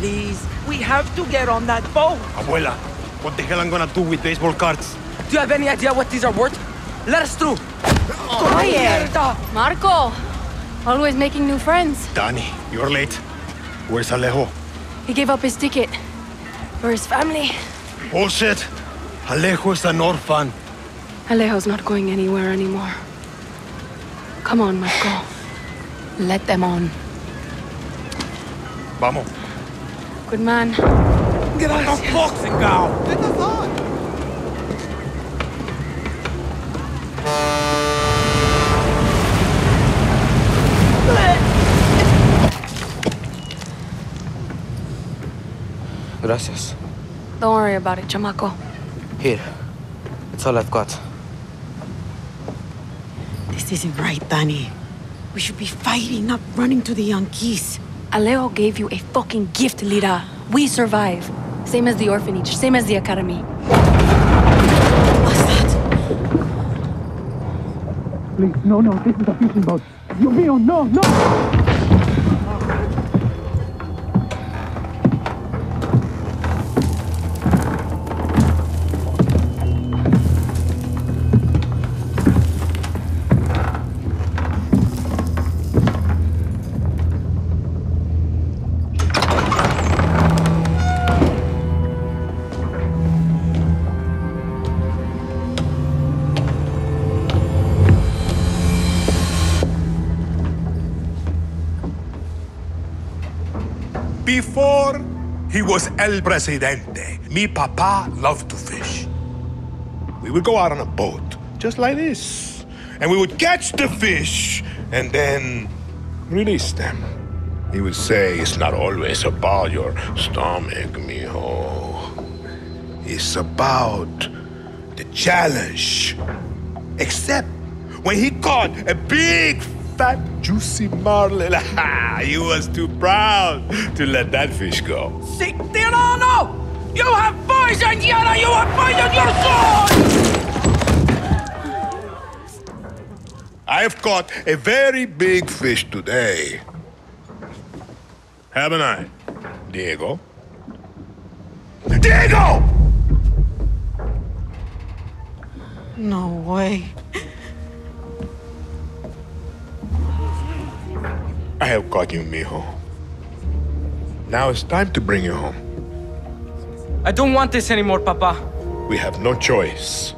please. We have to get on that boat. Abuela, what the hell I'm gonna do with baseball cards? Do you have any idea what these are worth? Let us through. Oye, Mierda. Marco. Always making new friends. Dani, you're late. Where's Alejo? He gave up his ticket. For his family. Bullshit. Alejo is an orphan. Alejo's not going anywhere anymore. Come on, Marco. Let them on. Vamos. Good man. Get on the boxing gown. Gracias. Don't worry about it, chamaco. Here. It's all I've got. This isn't right, Dani. We should be fighting, not running to the Yankees. Alejo gave you a fucking gift, Lita. We survive. Same as the orphanage, same as the academy. What's that? Please, no, no, this is a fishing boat. Dios mío, oh, no, no! Before he was El Presidente, mi papa loved to fish. We would go out on a boat, just like this, and we would catch the fish and then release them. He would say, It's not always about your stomach, mijo. It's about the challenge. Except when he caught a big, fat, juicy marlin, he was too proud to let that fish go. Si Tirano! You have poisoned Yara! You have poisoned your sword! I've caught a very big fish today. Haven't I, Diego? Diego! No way. Have caught you, mijo. Now it's time to bring you home. I don't want this anymore, Papa. We have no choice.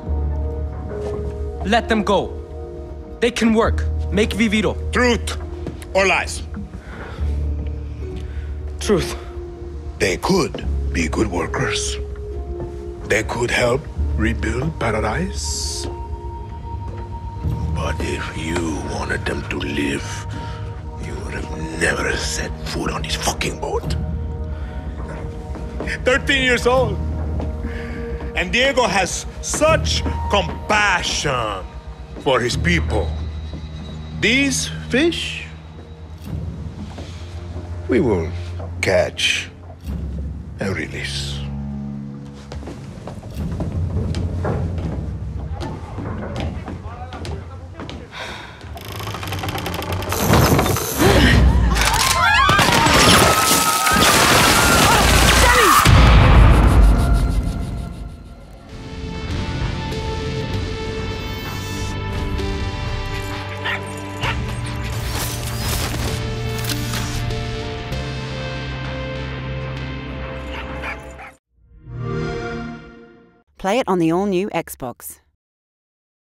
Let them go. They can work. Make Viviro. Truth or lies? Truth. They could be good workers. They could help rebuild paradise. But if you wanted them to live, would have never set foot on this fucking boat. 13 years old. And Diego has such compassion for his people. These fish, we will catch and release. Play it on the all new Xbox.